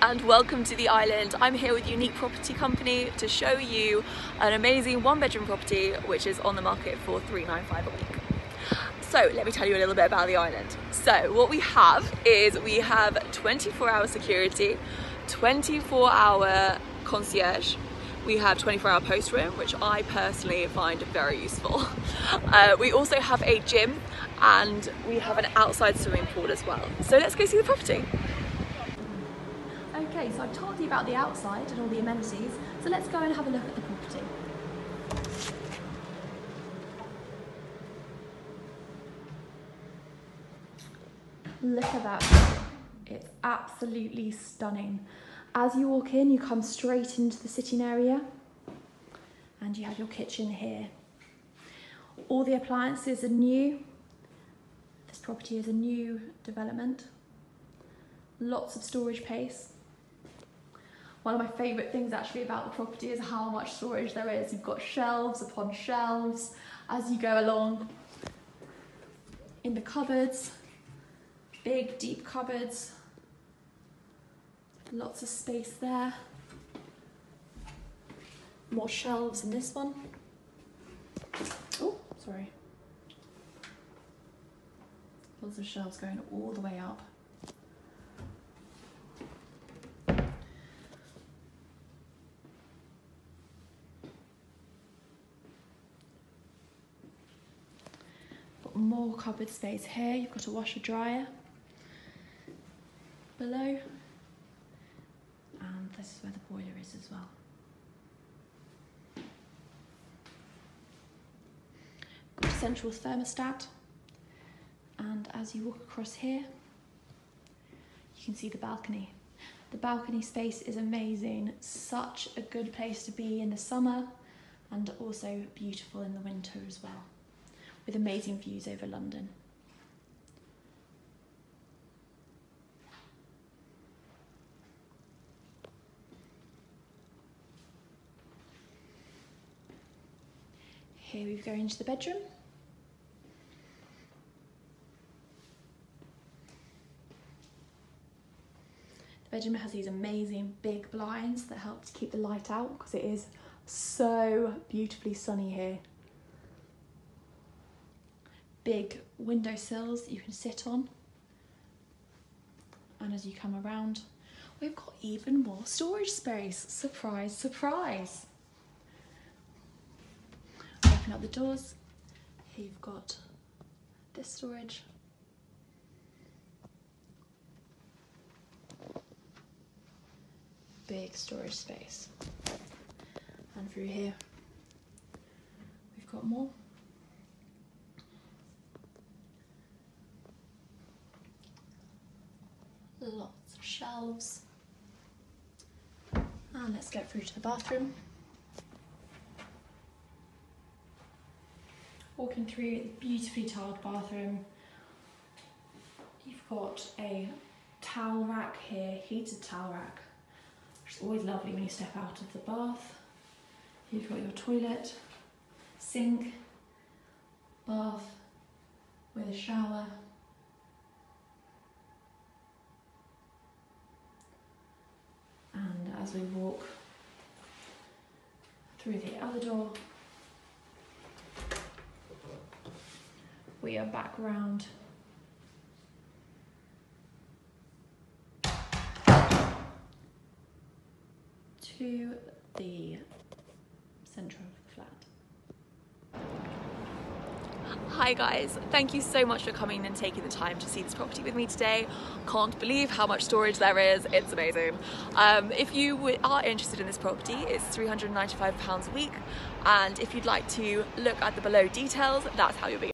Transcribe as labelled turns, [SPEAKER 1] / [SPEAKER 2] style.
[SPEAKER 1] and welcome to the island. I'm here with Unique Property Company to show you an amazing one bedroom property which is on the market for 395 a week. So let me tell you a little bit about the island. So what we have is we have 24 hour security, 24 hour concierge, we have 24 hour post room, which I personally find very useful. Uh, we also have a gym and we have an outside swimming pool as well. So let's go see the property. Okay, so I've told you about the outside and all the amenities, so let's go and have a look at the property. Look at that. It's absolutely stunning. As you walk in, you come straight into the sitting area and you have your kitchen here. All the appliances are new. This property is a new development. Lots of storage space. One of my favourite things actually about the property is how much storage there is. You've got shelves upon shelves as you go along. In the cupboards, big deep cupboards, lots of space there. More shelves in this one. Oh, sorry. Lots of shelves going all the way up. More cupboard space here. You've got a washer dryer below. And this is where the boiler is as well. Got a central thermostat. And as you walk across here, you can see the balcony. The balcony space is amazing. Such a good place to be in the summer and also beautiful in the winter as well with amazing views over London. Here we go into the bedroom. The bedroom has these amazing big blinds that help to keep the light out because it is so beautifully sunny here big window sills you can sit on. And as you come around, we've got even more storage space. Surprise, surprise. Open up the doors. Here you've got this storage. Big storage space. And through here, we've got more. lots of shelves. And let's get through to the bathroom. Walking through the beautifully tiled bathroom. You've got a towel rack here, heated towel rack, which is always lovely when you step out of the bath. You've got your toilet, sink, bath with a shower as we walk through the other door. We are back round to the centre of the flat. Hi guys, thank you so much for coming and taking the time to see this property with me today. Can't believe how much storage there is, it's amazing. Um, if you are interested in this property, it's £395 a week and if you'd like to look at the below details, that's how you'll be